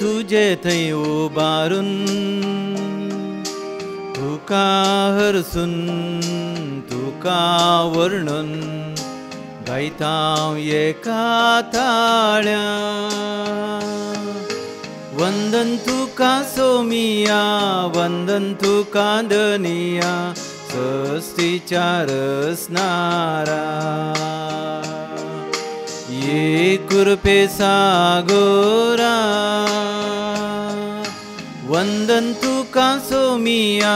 तुझे थंय उबारून तुका हरसून तुका वर्णन गायता एका ताळ्या वंदन तुका सोमिया वंदन तुका दनिया सस्तीच्या रसनारा. कृपे सागोरा वंदन तुका सोमिया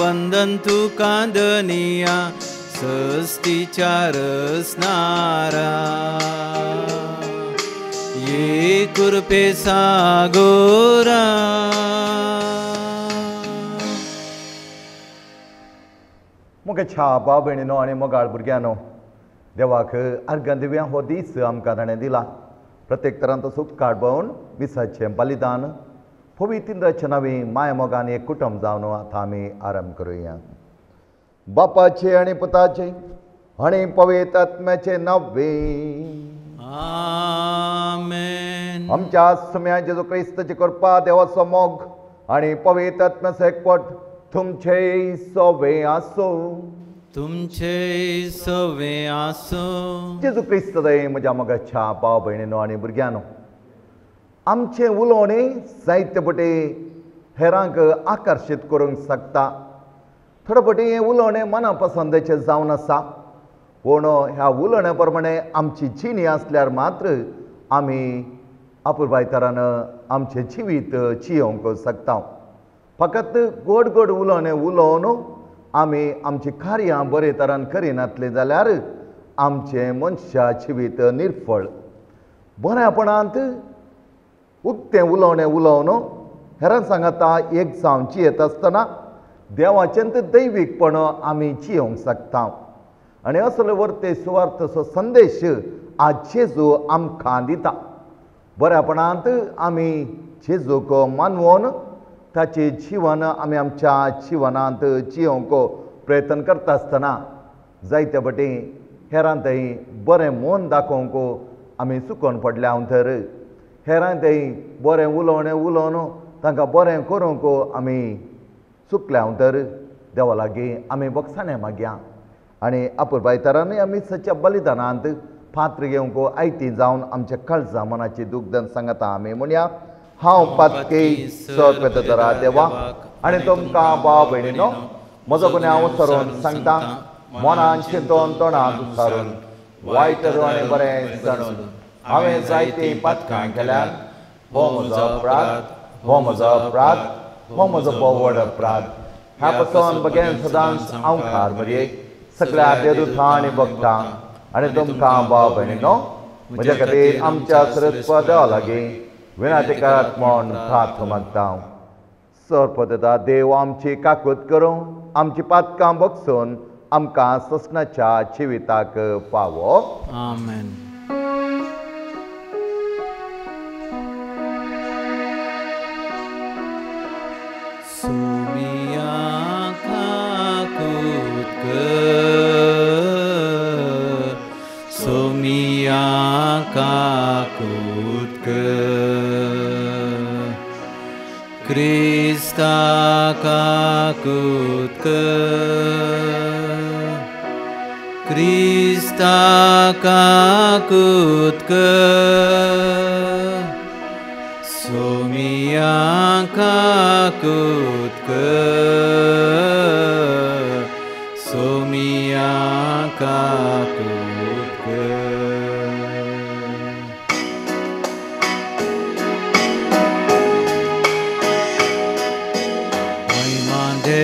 वंदन तुका दनिया सस्तीच्या रसनारा ये कृपे सागोरा मुगे छा भाव भयणीनो आनी मोगाळ भुरग्यानो दिव्या हो दीस आमकां ताणें दिला। प्रत्येक तरांचो सुख काडबोवन विसाचें बलिदान। पवित्र रचनावी माय मोगान एक कुटुंब जावन आतां आमी आरंभ करुया। बापाचे आनी पुताचे आनी पवित्र आत्म्याचे नव्वे आमेन। आमच्या सुम्या जेजू क्रिस्ताची कृपा देवाचो मोग आनी पवित्र आत्म्याचो एकवट तुमचे सोवे आसो तुमचे सवे आसो। जेजू क्रिस्त दये म्हज्या मोगाच्या भाव भयणीनो आनी भुरग्यांनो आमचें उलोवणें जायते पटी हेरांक आकर्शीत करूंक शकता थोडे पटी हें उलोवणें मना पसंदेचें जावन आसा पूण ह्या उलोवण्या प्रमाणे आमची जिणी आसल्यार मात्र आमी आपुरबाय तरान आमचें जिवीत जियोंक शकता फकत गोड गोड उलोवणें उलोवन आमी आमचीं कार्यां बरे तरान करिनातले जाल्यार आमचें मनशा जिवीत निर्फळ. बऱ्यापणांत उक्तें उलोवणें उलोवन. हेरां सांगता एक जावची येत आसतना देवाचेंत दैवीकपण आमी जियोंक शकता आनी असलो वर्ते सुवार्थचो संदेश आज जेजू आमकां दिता. बऱ्यापणांत आमी जेजूक मानवून. ताची जिवन आमी आमच्या जिवनांत जियोंक प्रयत्न करता आसतना जायते पटी हेरांतय बरें मन दाखोवंक आमी चुकोवन पडल्या हांव तर. हेरांतय बरें उलोवणें उलोवन तांकां बरें करूंक आमी चुकल्या तर. देवा लागीं आमी बक्षाणें मागया. आनी आपुरबाय तरानूय आमी सच्या बलिदानांत पात्र घेवंक आयती जावन आमच्या काळजा मनाची दुगदन सांगता आमी म्हणया हांव पातके सत्वेतरा देवा आनी तुमकां भाव भयणीनो म्हजो कोणी हांव सरोन सांगता मनान चिंतोन तोंडांत उसारून वायट आनी बरें जाणून. हांवें जायती पातकां केल्यार हो म्हजो अपराध, हो म्हजो अपराध, हो म्हजो बोवड अपराध. ह्या पासून बगेन सदांच हांव खार सगळ्या आनी आनी तुमकां भाव भयणीनो खातीर आमच्या देवा लागीं. विनातिकारात म्हण प्रार्थ मागता सरपदता देव आमची काकूत करूं आमची पातकां बक्षून आमकां सस्नाच्या जिविताक पावो। आमेन। सोमिया क्रिस्ता काकूत कर क्रिस्ता काकूत कर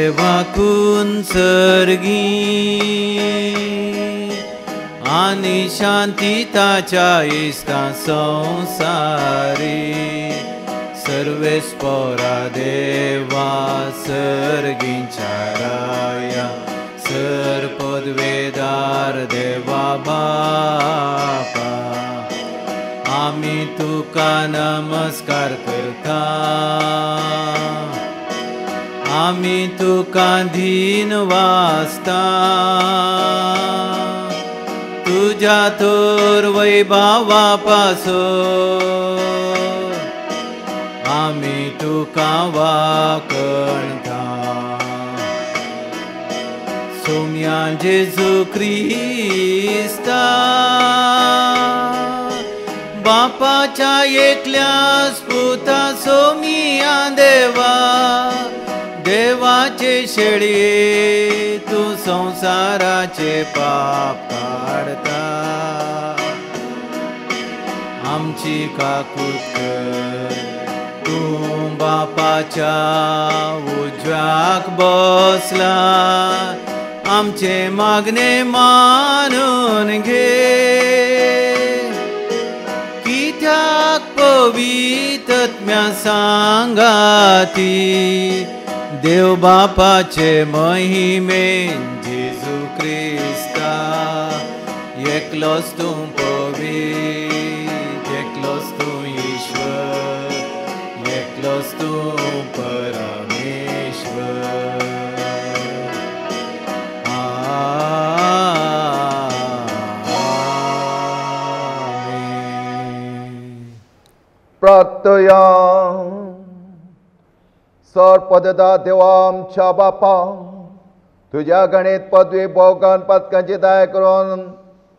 देवाकून सर्गी आणि शांती ताच्या इस्ता संसारी। सर्वेस पोरा देवा सर्गींच्या राया। सर पदवेदार देवा बापा। आम्ही तुका नमस्कार करता आम्ही तुका धीन वाचता. तुझ्या थोर वैभावापासो आम्ही तुका वाकणता सोम्या जेजू क्रिस्ता बापाच्या एकल्या स्पुता सोमिया देवा. देवाचे शेळी तू संसाराचे पाप काढता. आमची काकुत तू बापाच्या उजव्याक बसला. आमचे मागणे मानून घे. कित्याक पवित्रत्म्या सांगाती? देव बापाचे महिमेन जेजू क्रिस्ता एकलोच तूं पवित्र एकलोच तूं ईश्वर एकलोच तूं परमेश्वर आमेन. प्रार्थया सरपददा देवा आमच्या बापा. तुझ्या गणित पदवी भोगान पदकांची दाय करून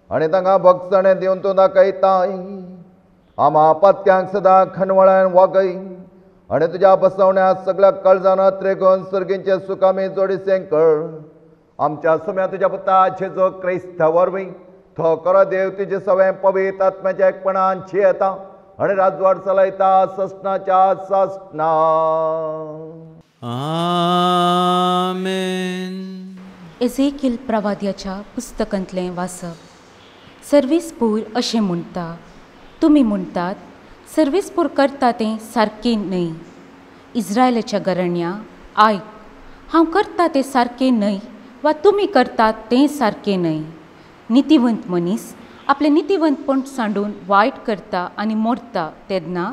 आनी तांकां भक्तणे दिवन तूं दाखयताय आमा पत्क्यांक सदां खणवळ्यान वागय आनी तुज्या बसवण्या सगळ्या काळजान त्रेगोन सर्गींचे सुखामी जोडिसें कर आमच्या सुम्या तुज्या पुताचे जो क्रिस्त वरवीं. थो करो देव तुजे सगळें पवित आत्म्याच्या एकपणान येता. आनी राजवाड चलयता सस्नाच्या सस्ना. आमेन. एझेकिल प्रवाद्याच्या पुस्तकांतलें वाचप सर्वीसपूर अशें म्हणटा तुमी म्हणटात सर्वीसपूर करता तें सारकें न्हय. इस्रायलाच्या गरण्या आयक हांव करता तें सारकें न्हय वा तुमी करतात तें सारकें न्हय. नितीवंत मनीस आपलें नितीवंतपण सांडून वायट करता आनी मरता तेन्ना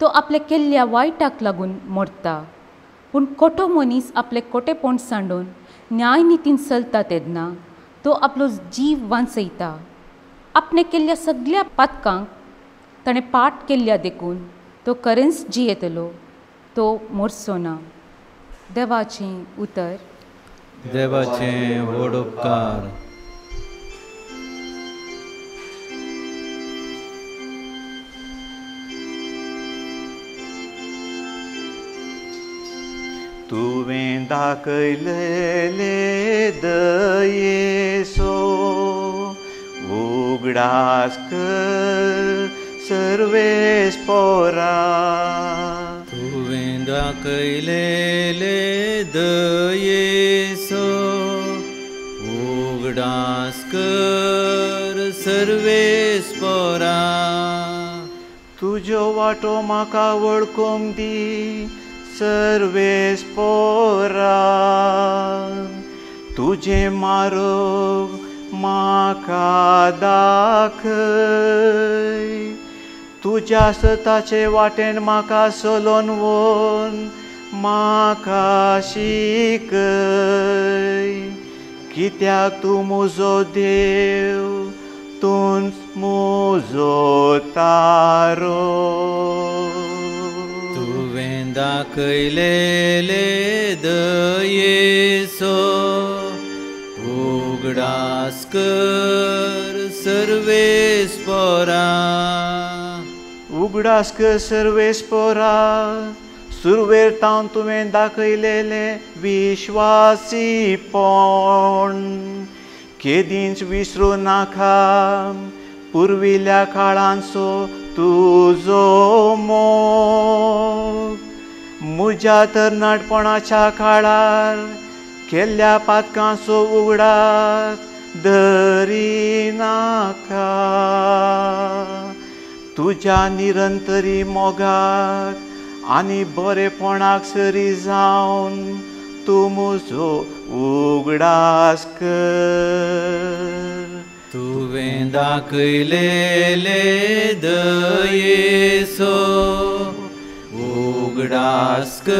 तो आपल्या केल्ल्या वायटाक लागून मोडटा पूण खोटो मनीस आपलें खोटेपण सांडून न्याय नितीन चलता तेन्ना तो आपलो जीव वांचयता आपणे केल्ल्या सगळ्या पातकांक ताणें पाट केल्ल्या देखून तो खरेंच जियेतलो तो मोरचो ना देवाचें उतर. देवाचें व्हड उपकार तुवें दाखयलेले दयेसो उगडास कर सर्वेस पोरा। तुवें दाखयलेले दयेसो उगडास कर सर्वेस पोरा। तुजो वाटो म्हाका वळखूंक दी। सर्वेस पोरा तुजे मारोग म्हाका दाखय तुज्या सताचे वाटेन म्हाका चलोन वन म्हाका शिकय कित्याक तूं म्हजो देव तूंच म्हजो तारो तुवें दाखयलेले दयेसो उगडास कर सर्वेस पोरा. उगडास कर सर्वेस पोरा सुरवेर तावन तुवें दाखयलेले विश्वासीपण केदींच विसरूं नाका पुर्विल्या काळांचो तुजो मोग म्हज्या तरणाटपणाच्या काळार केल्ल्या पातकांचो उगडात धरी नाका. तुज्या निरंतरी मोगाक आनी बरेपणाक सरी जावन तूं म्हजो उगडास कर. तुवें दाखयलेले दयेसो. उगडास्कर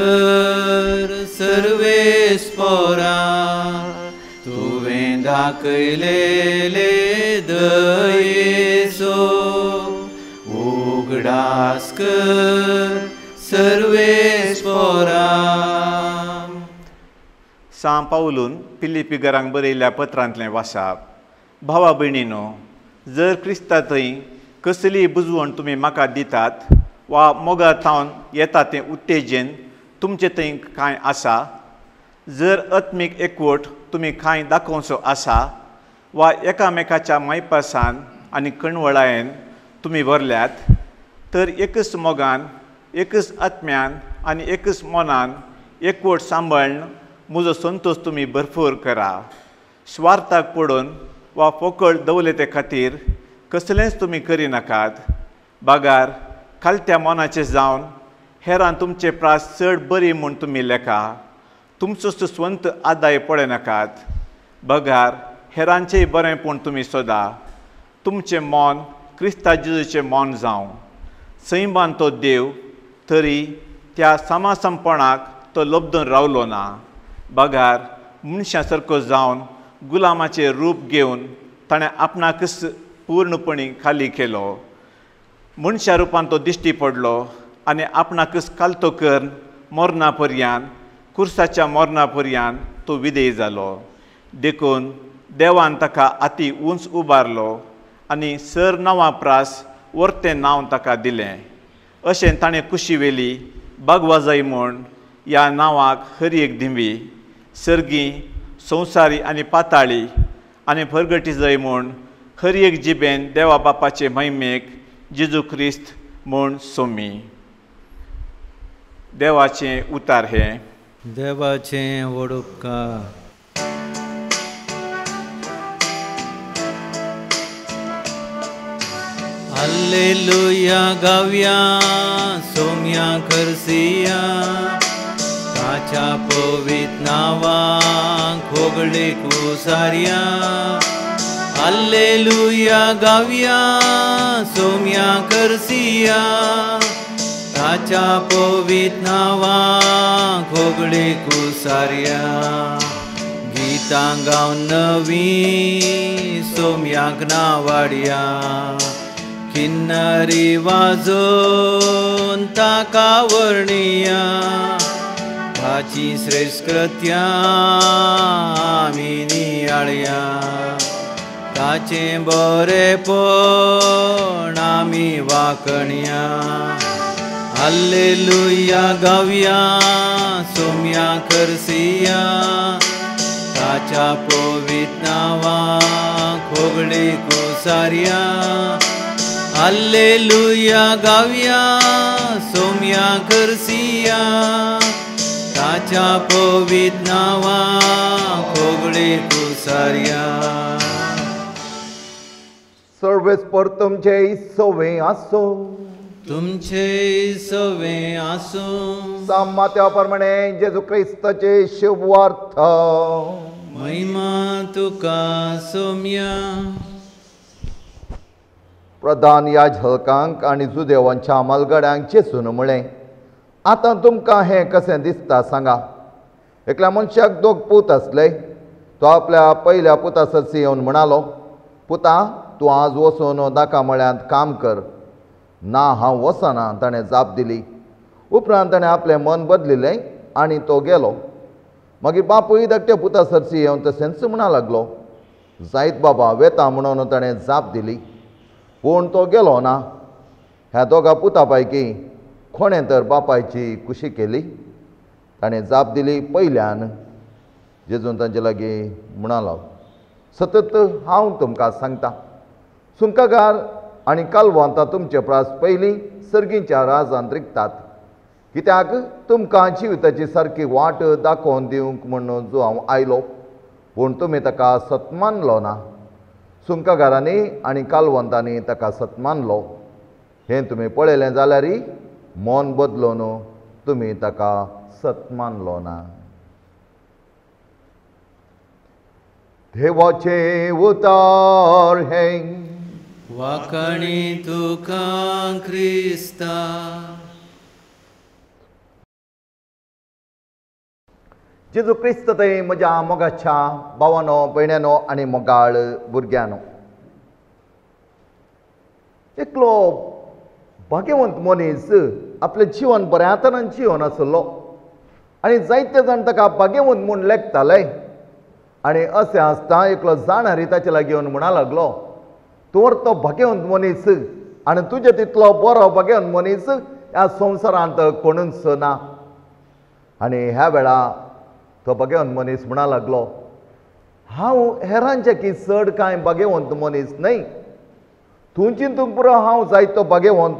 सर्वे स्पोरा तुवें दाखयलेले दयेसो उगडास सर्वे स्पोरा सां पावलून पिलिपिगरांक बरयल्ल्या पत्रांतलें वाशाप भावा भयणीनो जर क्रिस्ता थंय कसलीय बुजवण तुमी म्हाका दितात वा मोगार थावन येता तें उत्तेजन तुमचे थंय कांय आसा? जर आत्मीक एकवट तुमी कांय दाखोवचो आसा वा एकामेकाच्या मायपासान आनी कणवळायेन तुमी भरल्यात तर एकच मोगान एकच आत्म्यान आनी एकच मनान एकवट सांबाळून म्हजो संतोश तुमी भरपूर करा. स्वार्थाक पडून वा फोकळ दवलेते खातीर कसलेंच तुमी करिनाकात बागार खालत्या मोनाचें जावन हेरान तुमचे प्रास चड बरी म्हूण तुमी लेखा. तुमचो सुस्वंत आदाय पडनाकात बगार हेरांचेंय बरेंपण तुमी सोदा. तुमचें मन क्रिस्ता जिजूचें मन जावं सैमान तो देव तरी त्या समासंपणाक तो लबदून रावलो ना. बगार मनशा सारको जावन गुलामाचें रूप घेवन ताणें आपणाकच पूर्णपणी खाली केलो. मनशा रुपान तो दिश्टी पडलो आनी आपणाकच कालतो कर मरणा पर्यान कुर्साच्या मरणा पर्यान तो विदेय जालो देखून देवान ताका आती उंच उबारलो आनी सर नांवां प्रास वर्तें नांव ताका दिलें. अशें ताणें कुशी वेली बागवाजाई म्हूण ह्या नांवाक हरी एक धिंबी सर्गी संवसारी आनी पाताळी आनी भरगटी जय म्हूण हर एक जिबेन देवा बापाचे महिमेक जेजू क्रिस्त म्हूण सोमी देवाचें उतार हें देवाचें व्हड उपकार हल्लेलुया गावया सोम्या करसिया ताच्या पवित नांवांक खोगडे कुसार्या हल्लेलुया गाव्या सोम्या करसिया ताच्या पवित नावा खोगडे कुसार्या गितां गाव नवी सोम्याक नावाडया किन्नरी वाजोवन ताका वर्णिया ताची श्रेष्कृत्या आमी नियाळया. ताचें बरेपण आमी वाकणया. हल्लेलुया गावया सोम्या करसिया ताच्या पवित नांवां खोगडे कुसार्या. हल्लेलुया गावया सोम्या करसिया ताच्या पवित नांवां खोगडे कोसार्या. सर्वेस पर तुमचे सवे आसो. तुमचे सवे आसूं. सामात्या प्रमाणे जेजू क्रिस्ताचे शुभार्थ महिमा तुका सोम्या. प्रधान या झळकांक आनी जुदेवांच्या मालगड्यांक चेसून म्हळें आतां तुमकां हें कशें दिसता सांगा. एकल्या मनशाक दोग पूत आसले तो आपल्या पयल्या पुता सरसी येवन म्हणालो पुता तूं आज वचून दाका मळ्यांत काम कर. ना हांव वचना ताणें जाप दिली. उपरांत ताणें आपलें मन बदलिलें आनी तो गेलो. मागीर बापूय धाकट्या पुता सरसी येवन तशेंच म्हणा लागलो. जायत बाबा वेता म्हणून ताणें जाप दिली. पूण तो गेलो ना? ह्या दोगा पुता पैकी कोणें तर बापायची कुशी केली. ताणें जाप दिली पयल्यान जेजून तांचे लागीं म्हणालो सतत हांव तुमकां सांगता. सुंकागार आनी कालवंतां तुमचे प्रास पयलीं सर्गींच्या राजांत रिगतात कित्याक? तुमकां जिविताची सारकी वाट दाखोवन दिवंक म्हणून जो हांव आयलो. पूण तुमी ताका सत्मानलो ना. सुंकागारांनी आनी कालवंतांनी ताका सत्मानलो हें तुमी पळयलें जाल्यारय मन बदलोवन तुमी ताका सत्मानलो ना. देवाचे उतार हें वाकणी तुका क्रिस्ता जेजू क्रिस्त थंय म्हज्या मोगाच्या भावानो भयण्यानो आनी मोगाळ भुरग्यानो एकलो भाग्यवंत मनीस आपलें जिवन बऱ्या तरान जिवन आसलो आनी जायते जाण ताका भाग्यवंत म्हूण लेखताले आनी अशें आसता एकलो जाणारी ताचे लागीं येवन म्हणा लागलो। तोर तो भाग्यवंत मनीस आनी तुजे तितलो बरो भाग्यवंत मनीस ह्या संवसारांत कोणूच ना आनी ह्या वेळा तो भगेवंत मनीस म्हणा लागलो हांव हेरांचे की चड कांय भगेवंत मनीस न्हय? तूं चिंतूंक पुरो हांव जायतो भगेवंत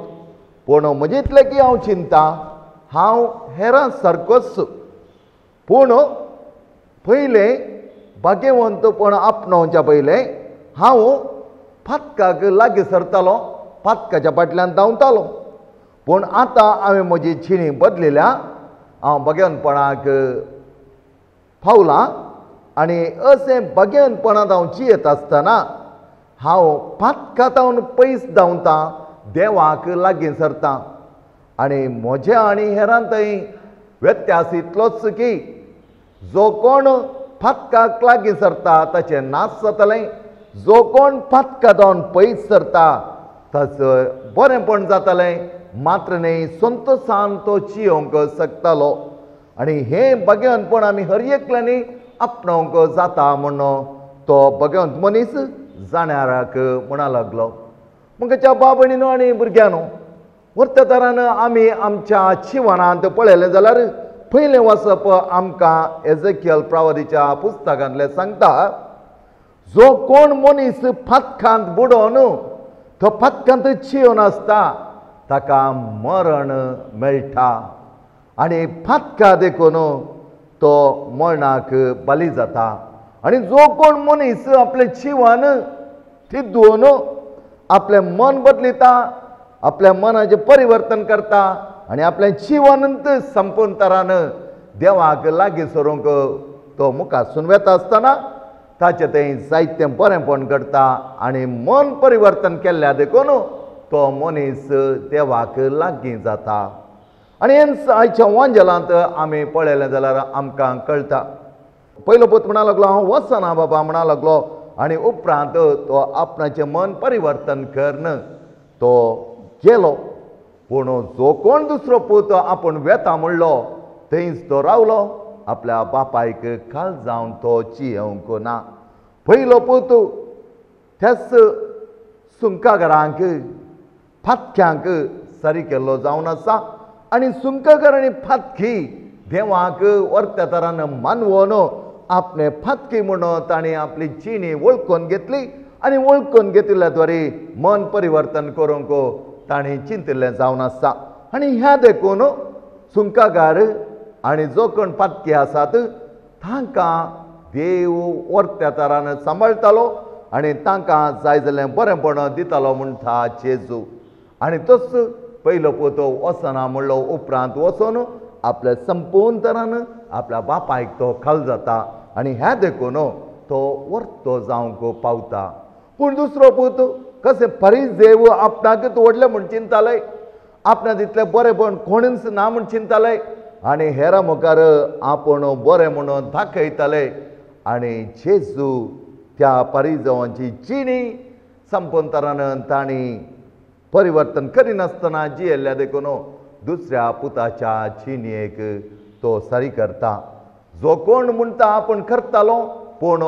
पूण म्हजें इतलें की हांव चिंता हांव हेरां सारकोच पूण पयलें भाग्यवंतपण आपणावच्या पयलें हांव फातकाक लागीं सरतालो फातकाच्या फाटल्यान धांवतालो पूण आतां हांवें म्हजी छिणी बदलिल्या हांव भाग्यवंतपणाक पावलां आनी अशें भाग्यवंतपणांत हांव जियेत आसतना हांव फातकातावन पयस धांवतां देवाक लागीं सरतां. आनी म्हजे आनी हेरां थंय व्यत्यास इतलोच की जो कोण फातकाक लागीं सरता ताचें नाच जातलें जो कोण फातका धांवन पयस सरता ताचं बरेंपण जातालें. मात्र न्ही संतोशान तो जियोंक शकतालो आनी हें भगवंतपण आमी हर एकल्यानी आपणावंक जाता म्हणून तो बगेवंत मनीस जाण्याराक म्हणा लागलो. मुखाच्या बाबणीनो आनी भुरग्यानो वर्त तरान आमी आमच्या जिवनांत पळयलें जाल्यार पयलें वचप आमकां एजकियल प्रावदीच्या पुस्तकांतलें सांगता जो कोण मनीस फातकांत बुडोन तो फातकांत जियोन आसता ताका मरण मेळटा. आनी फातका देखून तो मरणाक बली जाता. आनी जो कोण मनीस आपलें जिवन थिद्दून आपलें मन बदलिता आपल्या मनाचें परिवर्तन करता आनी आपलें जिवनंत संपूर्ण तरान देवाक लागीं सरूंक तो मुखारसून वेता आसतना ताचें थंय जायतें बरेंपण करता आनी मन परिवर्तन केल्ल्या देखून तो मनीस देवाक लागीं जाता. आनी हें आयच्या वांजलांत आमी पळयलें जाल्यार आमकां कळटा. पयलो पूत म्हणा लागलो हांव वचना बाबा म्हणा लागलो आनी उपरांत तो आपणाचें मन परिवर्तन करन तो गेलो. पूण जो कोण दुसरो पूत आपूण वेता म्हणलो थंयच तो रावलो. आपल्या बापायक काल जावन तो चियेवंक ना. पयलो पूत त्याच सुंकागरांक फातक्यांक सारी केल्लो जावन आसा. आनी सुंककर आनी फातकी देवाक वर्त्या तरान मानवून आपले फातकी म्हणून ताणें आपली जिणी वळखून घेतली. आनी वळखून घेतिल्ल्या द्वारे मन परिवर्तन करूंक ताणें चिंतिल्लें जावन आसा. आनी ह्या देखून सुंकागार आनी जो कोण पातकी आसात तांकां देव वर्त्या तरान सांबाळटालो आनी तांकां जाय जाल्लें बरेंपण दितालो म्हणटा जेजू. आनी तोच पयलो पोतो वसना म्हणलो उपरांत वचून आपल्या संपूर्ण तरान आपल्या बापायक तो खाल जाता आनी हें देखून तो वर्तो जावंक पावता. पूण दुसरो पूत कशें फरीच देव आपणाकच व्हडलें म्हूण चिंताले आपणा तितलें बरेंपण कोणूच ना म्हूण चिंताले आनी हेरां मुखार आपूण बरें म्हणून दाखयताले. आनी जेजू त्या पारिजवांची जिणी संपून तरान तांणी परिवर्तन करिनासतना जियेल्ल्या देखून दुसऱ्या पुताच्या जिणयेक तो सारी करता. जो कोण म्हणटा आपूण करतालो पूण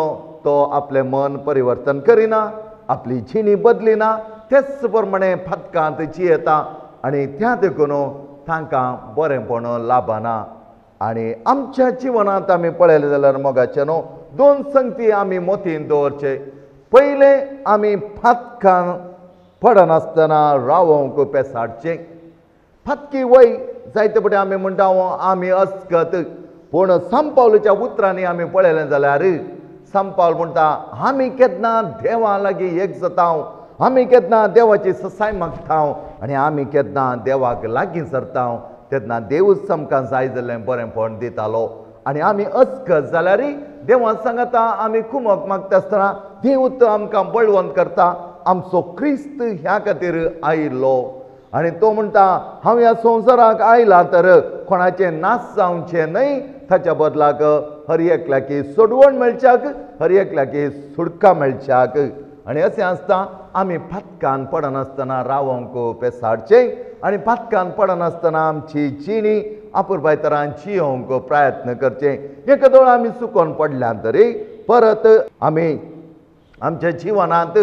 तो आपलें मन परिवर्तन करिना आपली जिणी बदलिना तेच प्रमाणे फातकांत जियेता. आनी त्या देखून तांकां बरेंपण लाभना. आनी आमच्या जिवनांत आमी पळयलें जाल्यार मोगाचे न्हू दोन संगती आमी मोतीन दवरचे पयलें आमी फातकान पडनासतना रावोंक पेसाडचें फातकी वय जायते पटी आमी म्हणटा आमी अस्कत. पूण सांपावलेच्या उतरांनी आमी पळयलें जाल्यार सांपावल म्हणटा आमी केन्ना देवा लागीं एक जाता आमी केन्ना देवाची ससाय मागता आनी आमी केन्ना देवाक लागीं सरता तेन्ना देवूच आमकां जाय जाल्लें बरेंपण दितालो. आनी आमी अस्कत जाल्यारय देवा सांगता आमी कुमक मागता आसतना देवूच आमकां बळवंत करता. आमचो क्रिस्त ह्या खातीर आयिल्लो. आनी तो म्हणटा हांव ह्या संवसाराक आयला तर कोणाचे नाश जावचे न्हय ताच्या बदलाक हर एकल्याकी सोडवण मेळच्याक हर एकल्याकी सुडका मेळच्याक. आनी अशें आसता आमी फातकान पडनासतना रावोंक पेसाडचे आनी फातकान पडनासतना आमची जिणी आपुरबाय तरान जियोंक प्रयत्न करचे. एक दोळ आमी सुकोन पडल्या तरी परत आमी आमच्या जिवनांत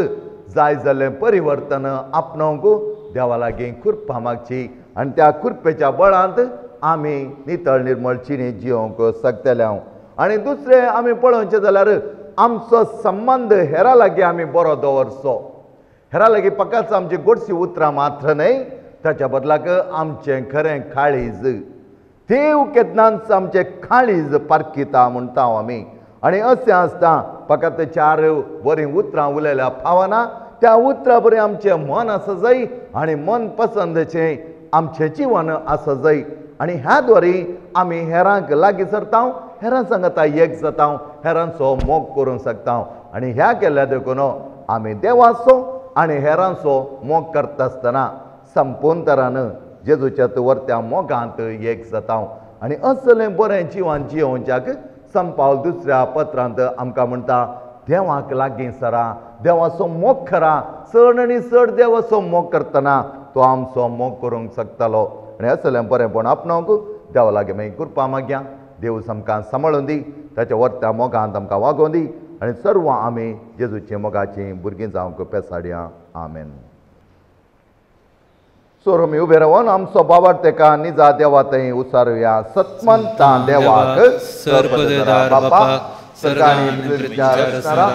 जाय जाल्लें परिवर्तन आपणावंक देवा लागीं खुरपा मागची. आनी त्या खुरपेच्या बळांत आमी नितळ निर्मळ चिणी जियोंक शकतले हांव आनी दुसरें आमी पळोवचें जाल्यार आमचो संबंद हेरा लागीं आमी बरो दवरचो हेरा लागीं फकत आमची गोडशी उतरां मात्र न्हय ताच्या बदलाक आमचें खरें काळीज देव केन्नाच आमचें काळीज पारकिता म्हणटा हांव आमी आनी अशें आसता फकत चार बरीं उतरां उलयल्या फावना त्या उतरां बरें आमचें मन आसा जाय आनी मन पसंदचें आमचें जिवन आसा जाय आनी ह्या आम्ही आमी हेरांक लागीं सरता हेरां सांगता एक जाता हेरांचो मोग करूंक शकता आनी ह्या केल्ल्या देखून आमी देवाचो आनी हेरांचो मोग करता आसतना संपूर्ण तरान जेजूच्या वरत्या मोगांत एक जाता आनी असलें बरें जिवन जियोवच्याक संपावल दुसऱ्या पत्रांत आमकां म्हणटा देवाक लागीं सरा देवाचो मोग खरा चड आनी चड देवाचो मोग करतना तो आमचो मोग करूंक शकतलो. असलें बरेंपण आपणावंक देवा लागीं मागीर कृपा मागया देव आमकां सांबाळून दी ताच्या वर्त्या आमकां वागोवन दी आनी सर्व आमी जेजूची मोगाची भुरगीं जावंक पेसाडया आमेन। सोर आमी उबे रावन आमचो बाबार तेका निजा देवा थंय उसारुया सत्मंता देवाक पृथ्वीच्या रचणारा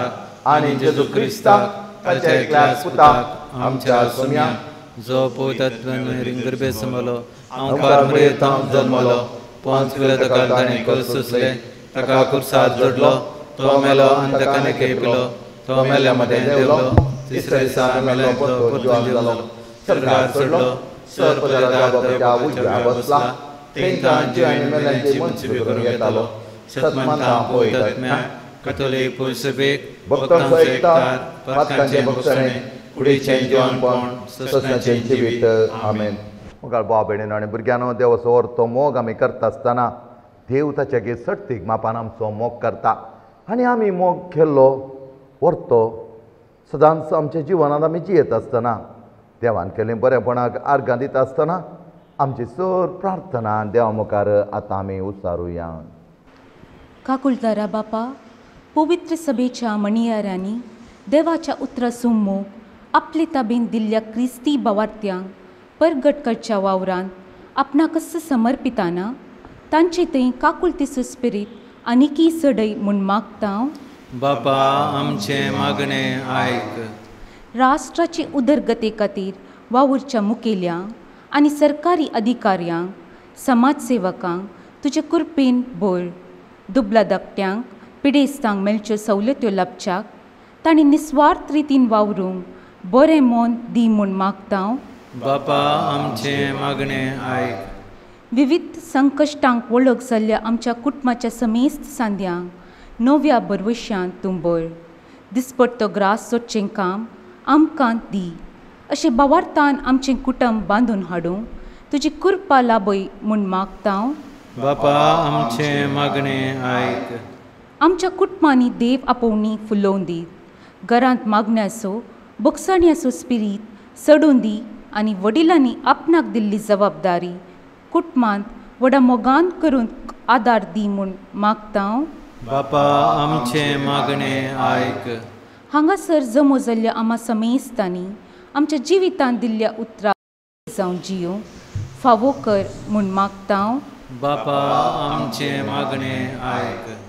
आनी जेजू क्रिस्ताक ताच्या एकल्याच पुताक आमच्या सोम्या। जो पोयतत्वन रिंगरबे समलो हांव कार्मरेतां जल्मलो पोंच पिलो ताका ताणें कस सुसले ताका कुर्सात जोडलो तो मेलो आनी ताका नेके पिलो तो मेल्या मध्ये देवलो तिसऱ्या दिसा मेल्या तो परतून जिवलो सरकार चडलो सर्पदेदार बापाच्या उजव्या बसला तेंकां जिवांनी मेल्यांची मनसुबी करूंक येतालो सतमंता पोयतत्म्या कथोलीक पुसबेक भक्तांचो एकतार पातकांचे भक्तणे कुडीचें जेवणपण ससनाचें जिवीत आमेन. मुखार भाव भयणीन आनी भुरग्यांनो देवाचो तो मोग आमी करता आसतना देव ताच्या सट्टीक मापान आमचो मोग करता. आनी आमी मोग केल्लो व्हरतो सदांच आमच्या जिवनांत आमी जियेत आसतना देवान केल्लें बरेपणाक आर्गां दिता आसतना आमची चड प्रार्थना देवा मुखार आतां आमी उसारुया. काकुलतारा बापा पवित्र सभेच्या मणियारांनी देवाच्या उतरासूं मोग आपले ताबेन दिल्ल्या क्रिस्ती बावार्थ्यांक परगट करच्या वावरांत आपणाकच समर्पिताना तांचे थंय काकुलतेचो स्पिरीट आनिकी सडय म्हूण मागता. बापा आमचें मागणें आयक राष्ट्राची उदरगते खातीर वावुरच्या मुखेल्यांक आनी सरकारी अधिकाऱ्यांक समाजसेवकांक तुजे कुरपेन भर दुबला धाकट्यांक पिडेस्तांक मेळच्यो सवलत्यो लाभच्याक तांणी निस्वार्थ रितीन वावरूंक बरें मोन दी म्हूण मागता. बापा आमचें मागणें आयक विविध संकश्टांक वळख जाल्ल्या आमच्या कुटुंबाच्या समेस्त सांद्यांक नव्या बरवश्यांत तूं भर दिसपट्टो ग्रास सोडचें काम आमकां दी. अशें बावार्थान आमचें कुटुंब बांदून हाडूंक तुजी कुर्पा लाबय म्हूण मागता. बापा आमचें मागणें आयक आमच्या कुटुंबांनी देव आपोवणी फुलोवन दी. घरांत मागण्याचो बुकसाण्याचो स्पिरीट सडून दी आनी वडिलांनी आपणाक दिल्ली जबाबदारी कुटुंबांत व्हडा मोगान करून आदार दी म्हूण मागता हांव. बापा आमचें मागणें आयक हांगासर जमो जाल्ल्या आमा समेस्तांनी आमच्या जिवितांत दिल्ल्या उतरां जावं जियो फावो कर म्हूण मागता हांव. बापा आमचें मागणें आयक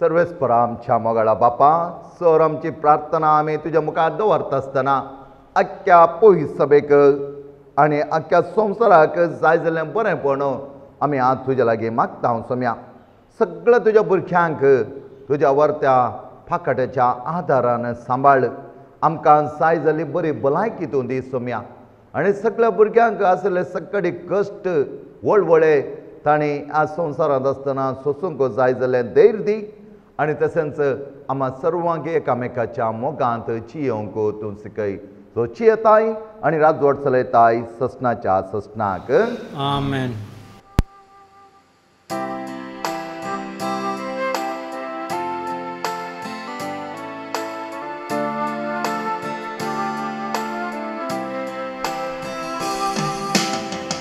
सर्वेस्पर आमच्या मोगाळा बापा सर आमची प्रार्थना आमी तुज्या मुखार दवरता आसतना आख्ख्या पोही सभेक आनी आख्ख्या संवसाराक जाय जाल्यार बरेंपण आमी आज तुज्या लागीं मागता हांव सोम्या. सगळ्या तुज्या भुरग्यांक तुज्या वर्त्या फाकट्याच्या आदारान सांबाळ आमकां जाय जाल्ली बरी भलायकी तूं दी सोम्या. आनी सगळ्या भुरग्यांक आसले सगळे कश्ट वळवळे तांणी आज संवसारांत आसतना सोसूंक जाय जाल्लें धैर्य दी. आणि तसंच आम्हा सर्वांगे एकामेकाच्या मोगांत तूं तुमसकै सो चियताय आणि राजवट चलयताय ससनाच्या ससनाक. आमेन.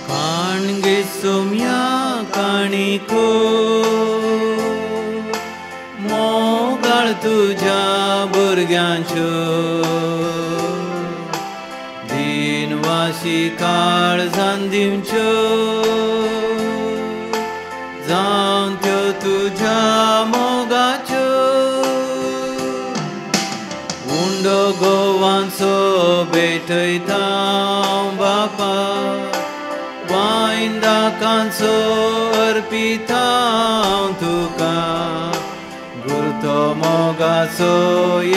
काणगे काणी को तुझ्या भुरग्यांच्यो दिनवासी काळजान दिवच्यो जावन त्यो तुझ्या मोगाच्यो. उंडो गोवांचो भेटयता बापा. वायंदाकांचो अर्पिता मोगा सो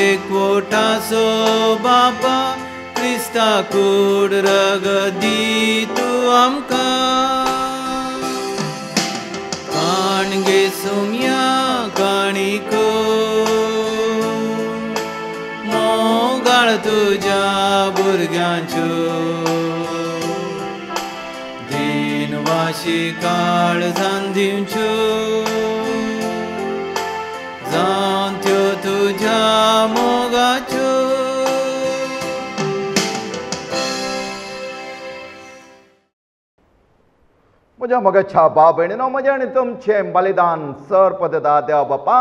एकवोटा सो बाबा क्रिस्ताकूड रग दी तण्डे सोमया काक मोगाल तीनवासि का सन्दि म्हज्या मगच्या बा भयणीनो म्हजें आनी तुमचें बलिदान सर पदता देव बापा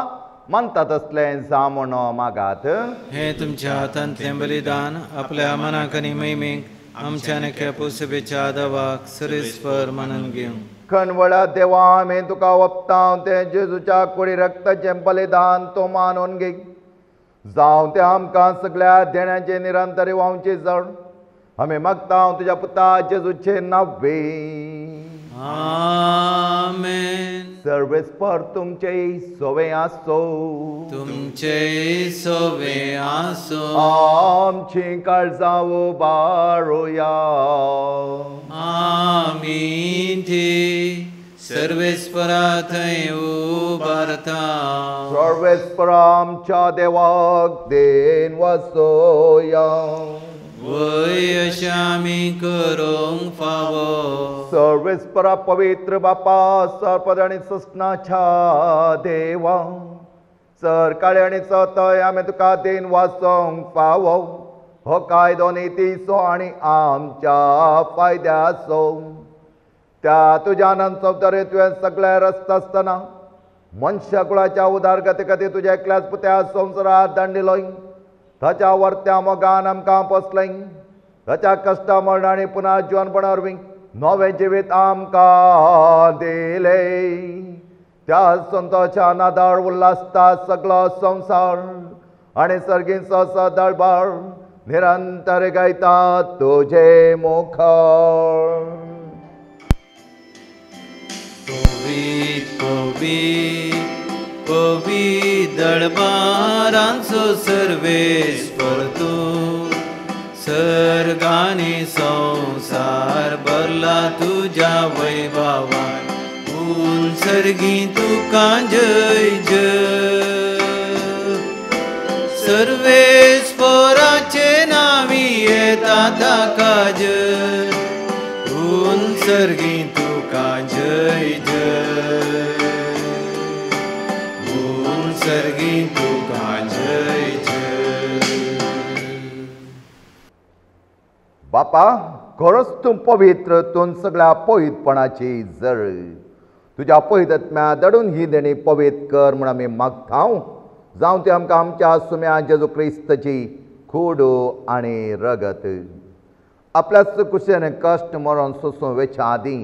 म्हणटा तसलें जावण मागात। हे तुमच्या हातांतलें बलिदान आपल्या मनाक आनी मैमीक आमच्या नख्या पुसबेच्या आदावाक सरेस्पर मनन घेवंक खणवळा देवा आमी तुका वप्तां तें जेजूच्या कुडी रक्ताचें बलिदान तूं मानून घे जावं तें आमकां सगळ्या देण्याचे निरंतरी व्हांवची जड। आमी मागता तुज्या पुता जेजूचे नव्वे। आमेन सर्वेस्पर तुमचे सोवे आसो तुमचे सोवे आसो आमची काळजां उबारुया आमी थी सर्वेस्परा थंय उबारता सर्वेस्पर आमच्या देवाक देन वासोया वयशामी करोंग फावो। सर्वेस फावो सर्वेस्परा पवित्र बापा सर्पद आणि सस्नाच्या देवा। सरकाळ आणि सतय आमी तुका देन वाचोंक फावो। हो कायदो नितीचो आणि आमच्या फायद्याचो त्या तुझ्या आनंद चौतरे तुवें सगळे रस्त आसतना मनशाकुळाच्या उदारगती खातीर तुज्या एकल्याच पुत्या संवसारात दांडिलोय ताच्या वर्त्या मोगान आमकां पोसलें ताच्या कश्टा मरणाने पुन्हा जिवनपण अरवी नवे जिवीत आमकां दिले. त्या संतोच्या नादाळ उल्लासता सगळो संवसार आनी सर्गीन सदळबाळ निरंतर गायतात तुझे मुख पवीत पवीत पवीत दळबारांचो सर्वेस परतो सर्गानी संसार भरला तुझ्या वैभवान ऊन सर्गी तुका जय जय सर्वेस पोराचे नावी येता ताका जय ऊन सर्गी तुका जय जय ऊन तुका जय बापा खरोच तूं पवित्र तूं सगळ्या पवितपणाची जळ. तुज्या पवित्रत्म्या दडून ही देणी पवित कर म्हूण आमी मागतां जावं ते आमकां आमच्या सुम्या जेजू क्रिस्तची खूड आनी रगत. आपल्याच कुशेन कश्ट मरण सोंसूं वेच्या आदीं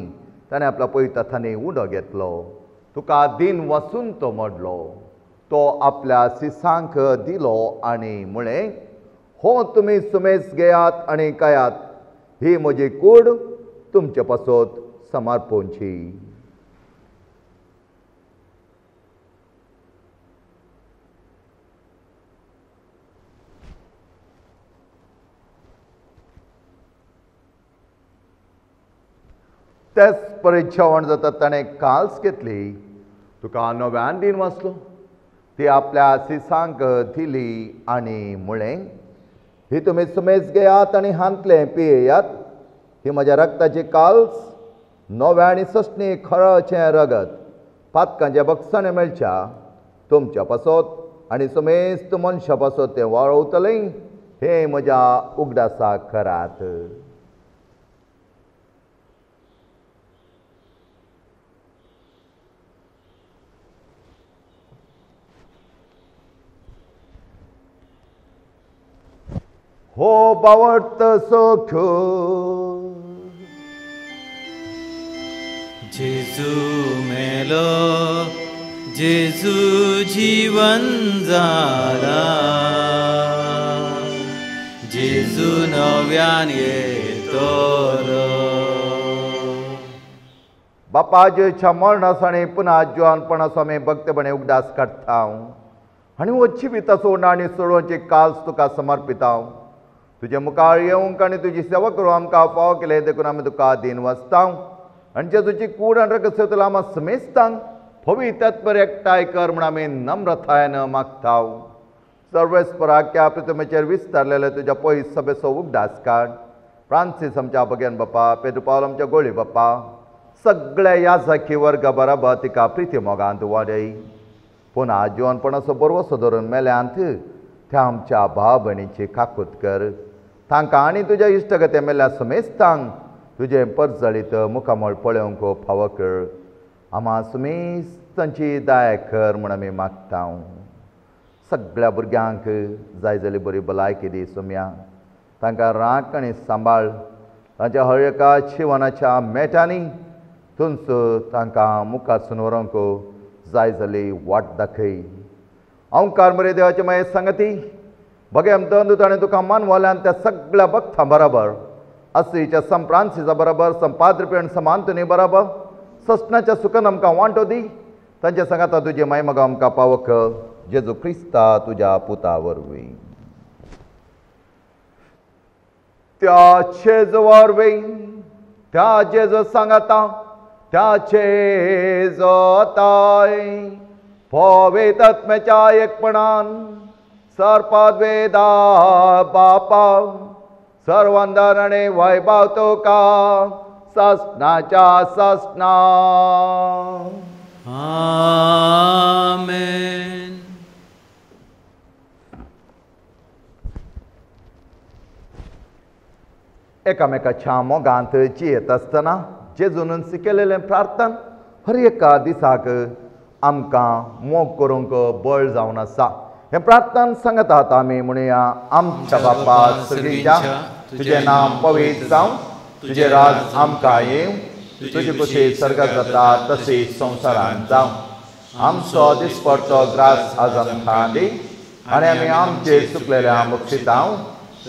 ताणें आपल्या पवित्रथांनी उडो घेतलो. तुका दिन वसून तो मोडलो. तो आपल्या सिसांक दिलो आनी म्हणे हो तुमी सुमेस घेयात आनी कयात ही म्हजी कूड तुमचे पासत समर्पोवची तेच परीत जाता ताणें काल्स घेतली तुका नव्यान दिन वाचलो ती आपल्या सिसांक दिली आनी मुळे ही तुमी सुमेज घेयात आनी हांतलें पियेयात. ही म्हज्या रक्ताची काल्स नव्या आनी सस्नी खरचें रगत. पातकांचे बक्षण मेळच्या तुमच्या पासत आनी सुमेस्त मनशा पासत तें वाळवतलें हे म्हज्या उगडासाक करात हो बावट सोख्यो जेजू मेलो जेजू जीवन जाला जेजू नव्यान येतलो बापाजेच्या मरणासाणे पुन्हा जुवानपणासामे भक्तपणे उगडास काडटा हांव आनी वच्ची बी ताचो आनी सोडोवचे काल्स तुका समर्पिता हांव तुजे मुखार येवंक आनी तुजी सेवा करूं. आमकां फाव केले देखून आमी तुका दिन वाचतां आनी तुजी कूड आनी रगत सेवतलो आमी समेस्तांक पवित्र तत्पर एकठांय कर म्हूण आमी नम्रतायेन मागता सर्वेस्पराख्या सर्वेस्पराक्या विस्तारलेले तुज्या पयस सभेचो उगडास काड फ्रांसीस आमच्या भग्यान बापा पेदू पावल आमच्या गोळी बापा. सगळ्या जाखी वर्ग बराबर तिका प्रिती मोगांत वाडय पूण जिवनपणाचो बरोसो धरून मेल्यांत त्या आमच्या भाव भयणीची काकूत कर. तांकां आनी तुज्या इश्टगते मेल्या समेस्तांक तुजें परजळीत मुखामळ पळोवंक फावो कर आम्हा समेस्तांची दाय कर म्हूण आमी मागता सगळ्या भुरग्यांक जाय जाली बरी भलायकी दी सुम्या तांकां राख आनी सांबाळ तांच्या हळका शिवनाच्या मेटांनी थंच तांकां मुखार व्हरोंक जाय जाली वाट दाखय हांव कारमरे देवाचे मागीर सांगती बगे आमदंदू ताणें तुका मानवल्यान त्या सगळ्या भक्तां बरोबर. असीच्या संप्रांसीसा बरोबर संपाद्रपेण समांतने बरोबर. सस्नाच्या सुखन आमकां वांटो दी. तांचे सांगाता तुजे मायमगा आमकां पावक जेजू क्रिस्ता तुज्या पुता वरवीं त्या जेजू वरवीं त्या जेजू सांगाता ताय जोताय तत्मेच्या एकपणान सर्पाद्वेदा बापा सर्वांदार आणि वैभव तो का? ससनाच्या ससना। आमेन। एकामेकाच्या मोगांत जियेत आसतना जेजून शिकयलेलें प्रार्थन। हर एका दिसाक आमकां मोग करूंक बळ जावन आसा हें प्रार्थन सांगतात आमी म्हणुया आमच्या बापा सगळीच्या तुजें नांव पवित्र जावं तुजें राज आमकां येवं तुजी कशी सर्गात जाता तशी संवसारांत जावं आमचो दिसपडटो ग्रास आज आमकां दी आनी आमी आमचे चुकलेल्या बक्षितांव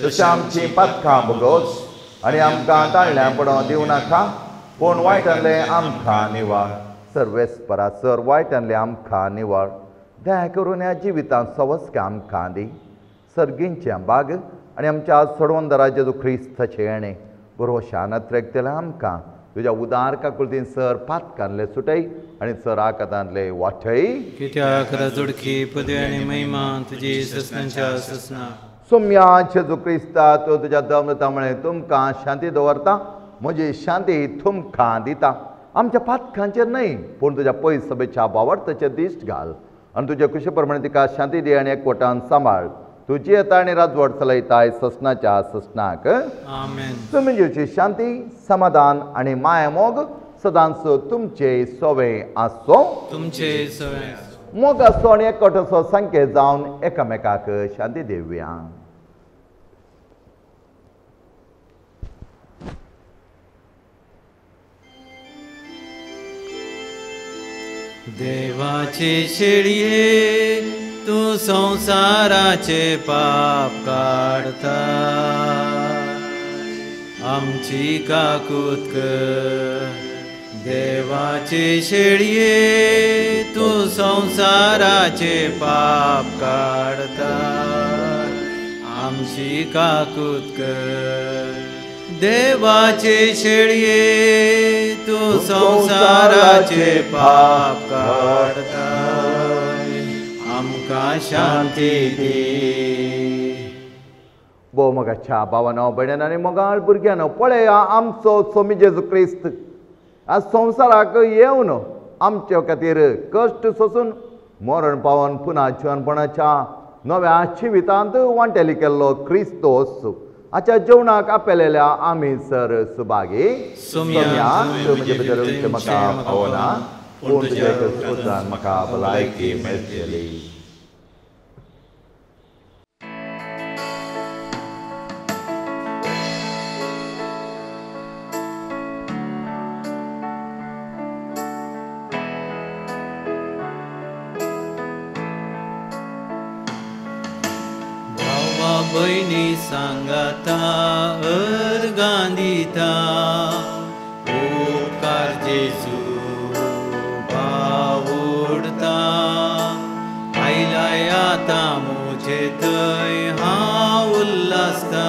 तशें आमची पातकां भोगोस आनी आमकां ताळण्या पडो दिवं नाका पूण वायटांतले आमकां निवाळ सर्वेस्परा सर वायटांतले आमकां निवाळ दया करून जिवितांत सवस्का आमकां दी सर्गींचे बाग आनी आमच्या सोडवंदरा जेजू क्रिस्ताचे येणे बरोशान त्रेगतले आमकां तुज्या उदार काकुळतीन सर पातकांतले सुटय आनी सर आकातांतले वाठय कित्याक राजोडकी पदवी आनी महिमा तुजी ससनांच्या ससना. सोम्या जेजू क्रिस्ता तो तुज्या दमतामुळे तुमकां शांती दवरता म्हजी शांती तुमकां दिता आमच्या पातकांचेर न्हय पूण तुज्या पयस सभेच्या बावडताचेर दिश्ट घाल. आनी तुज्या कुशे प्रमाणे तिका शांती दी आनी एकवटान सांबाळ तुजी येता आनी राजवट चलयताय ससनाच्या ससनाक. तुमी जीवची शांती समाधान आनी माया मोग सदांच तुमचे सोवे आसो तुमचे सवय मोग आसो आनी एकवटाचो संकेत जावन एकामेकाक शांती दिवया देवाचे शेळये तू संसाराचे पाप काढता. आमची काकुतक देवाचे शेळये तू संसाराचे पाप काढता. आमची काकुतक देवाचे शेळये तू संसाराचे पाप काढता आमकां शांती दी. मोगाच्या भावानो भयण्यान आनी मोगाळ भुरग्यानो पळया आमचो सोमी जेजू क्रिस्त आज संवसाराक येवन आमचे खातीर कश्ट सोसून मरण पावन पुन्हा जिवनपणाच्या नव्या जिवितांत वांटेली केल्लो क्रिस्तोस आच्या जेवणाक आपयलेल्या आमी सर सुभागी सोम्या, सोम्या, तूं म्हजे भितर तुजे उरचें म्हाका म्हाका पावना पूण पूण तुज्या तुज्या कृपेन कृपेन म्हाका भलायकी मेळटली सांगाता अर्गांदिता उपकार जेजू आवडता आयलाय आता मुझे थंय हांव उल्लासता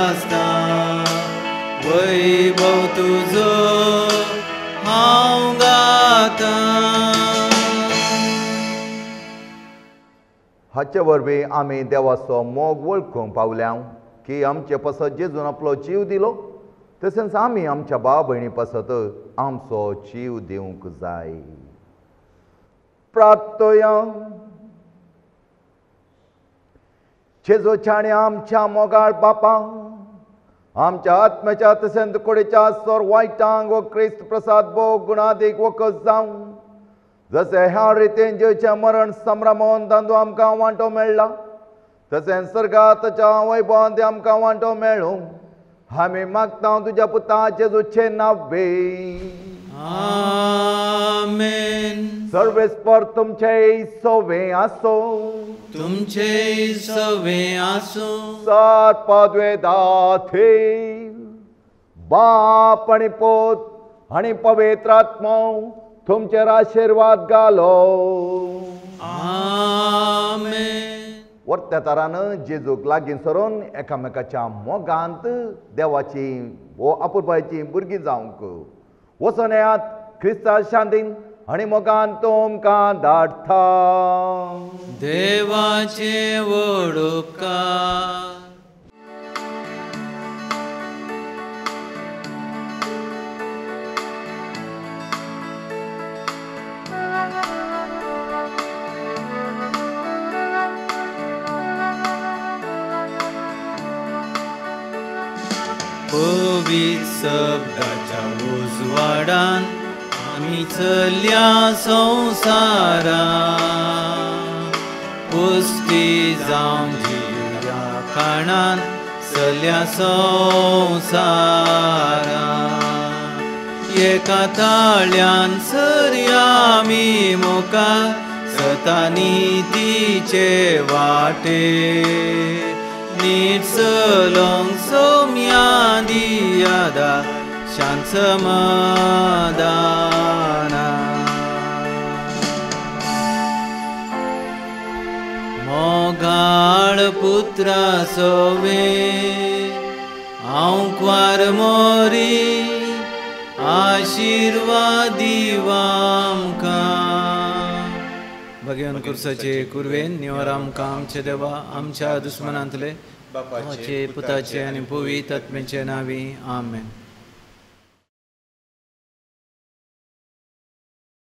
हांव वैभव तुजो हांव गाता. हाचे वरवीं आमी देवाचो मोग वळखूंक पावल्या की आमचे पसत जेजून आपलो जीव दिलो. तशेंच आमी आमच्या भाव भयणी पसत आमचो जीव दिवंक जाय प्रार्थया जेजूच्या आनी आमच्या मोगाळ बापांक आमच्या आत्म्याच्या तशेंच कुडीच्या सोर वायटांक व क्रिस्त प्रसाद भोग गुणादीक वकस जावं जसे ह्या रितीन जेचे मरण संभ्रमोन तांदूळ आमकां वांटो मेळ्ळा तशेंच सर्गातच्या वैभवान ते आमकां वांटो मेळूं. आमी मागता तुज्या पुताचे जेजूचे नावे आमेन सर्वेस्पर तुमचे सोवे आसो तुमचे सवे आसूं सार पादवे दाथे बाप आणि पोत आणि पवित्र आत्मा तुमचेर आशीर्वाद घालो आमेन वर्त्या तरान जेजूक लागीं सरून एकामेकाच्या मोगांत देवाची वो आपुरबायची भुरगीं जावंक वचून येयात क्रिस्ता शांतीन आनी मोगान तुमकां धाडटा देवाचे व्हड उपकार पवित वाडान आमी चलया संवसारा पुस्ती जावं जिया खाणान चलया एका ताळ्यान सरया आमी मुखार सतानी तिचे वाटे. नीट सलोंग सोम्या दियादा शांत समाधाना मोगाळ पुत्रा सोवे हांव क्वार मोरी आशिर्वादी भगवान कुर्साचे कुरवेन निवर आमकां आमचे देवा आमच्या दुस्मनांतले बापाचे पुताचे आनी पवित्र आत्म्याचे नावी आमेन.